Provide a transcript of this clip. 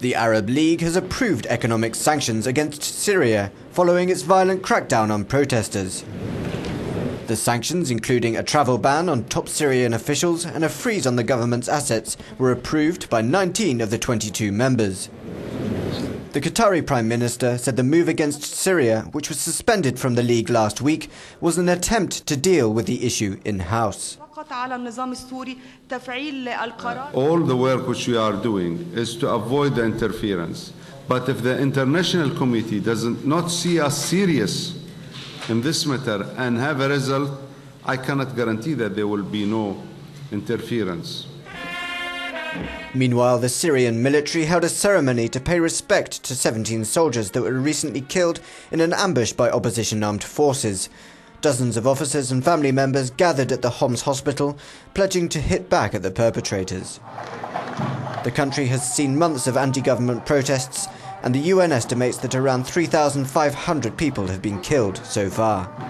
The Arab League has approved economic sanctions against Syria following its violent crackdown on protesters. The sanctions, including a travel ban on top Syrian officials and a freeze on the government's assets, were approved by 19 of the 22 members. The Qatari Prime Minister said the move against Syria, which was suspended from the League last week, was an attempt to deal with the issue in house. Uh, all the work which we are doing is to avoid the interference. But if the international committee does not see us serious in this matter and have a result, I cannot guarantee that there will be no interference. Meanwhile, the Syrian military held a ceremony to pay respect to 17 soldiers that were recently killed in an ambush by opposition armed forces. Dozens of officers and family members gathered at the Homs hospital, pledging to hit back at the perpetrators. The country has seen months of anti government protests, and the UN estimates that around 3,500 people have been killed so far.